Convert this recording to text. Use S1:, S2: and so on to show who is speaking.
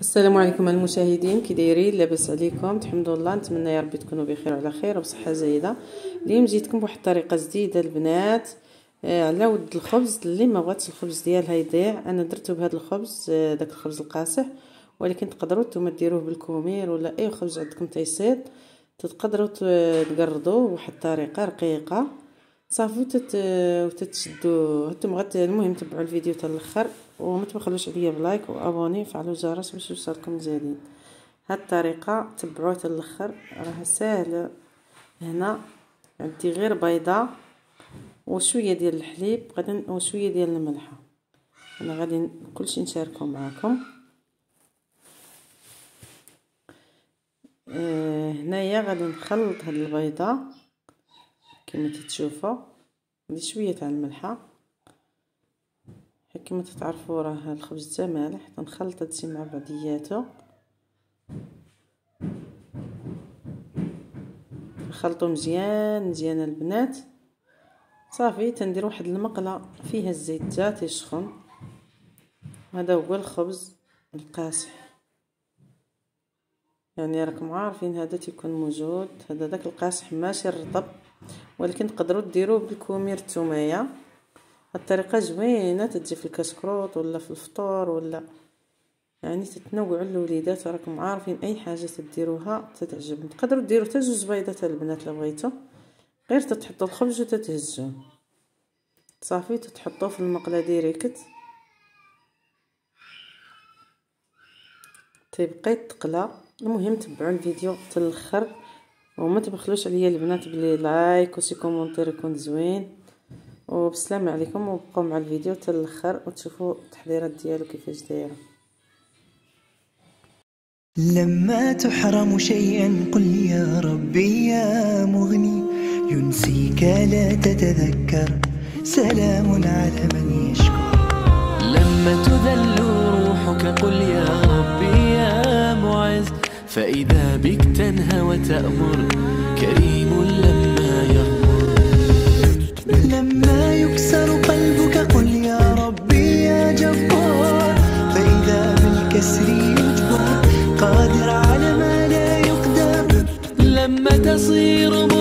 S1: السلام عليكم المشاهدين كي دايرين لاباس عليكم. تحمدوا الله نتمنى يا ربي تكونوا بخير وعلى خير وبصحة جيده اليوم جيتكم بواحد الطريقة جديدة البنات آه على ود الخبز اللي ما بغاتش الخبز ديالها يضيع أنا درته بهذا الخبز آه داك الخبز القاصح ولكن تقدروا نتوما ديروه بالكومير ولا أي خبز عندكم تيصيد تقدروا تقردوه بواحد الطريقة رقيقة. صافي وتت وتتشدوا نتوما غت المهم تبعوا الفيديو حتى الأخر وما تبخلوش عليا بلايك وأبوني فعلوا الجرس باش يوصلكم الجديد هاد الطريقة تبعوها حتى الأخر راها ساهلة. هنا عندي غير بيضة وشوية ديال الحليب غادي وشوية ديال الملحة. أنا غادي كلشي نشاركو معاكم. آه هنايا غادي نخلط هاد البيضة. كما تتشوفوا ندير شوية تاع الملحة. كما تتعرفوا راه الخبز تاع مالح تنخلط هادشي مع بعضياتو. نخلطو مزيان مزيان البنات. صافي تندير واحد المقلة فيها الزيت تا تيسخن هذا هو الخبز القاصح يعني راكم عارفين هذا تيكون موجود. هذا داك القاصح ماشي الرطب. ولكن تقدروا ديروه بالكومير الثوميه الطريقة زوينة تجي في الكسكروط ولا في الفطور ولا يعني تتنوعوا الوليدات راكم عارفين أي حاجة تديروها تتعجبهم تقدروا ديروا حتى جوج بيضات البنات لو بغيتو. غير تتحطوا الخبز وتتهزوه صافي تتحطوه في المقله direct تيبقى يتقلى المهم تبعوا الفيديو حتى الأخر. وما تبخلوش عليا البنات ب les likes وشي commentaire يكون زوين. وبسلام عليكم وبقوا مع الفيديو حتى الأخر وتشوفوا التحضيرات ديالو كيفاش دايرة.
S2: لما تحرم شيئا قل يا ربي يا مغني ينسيك لا تتذكر. سلام على من يشكر.
S3: لما تذل فإذا بك تنهى وتأمر كريم لما يغمر.
S2: لما يكسر قلبك قل يا ربي يا جبار. فإذا بالكسر يجبر قادر على ما لا يقدر. لما تصير مر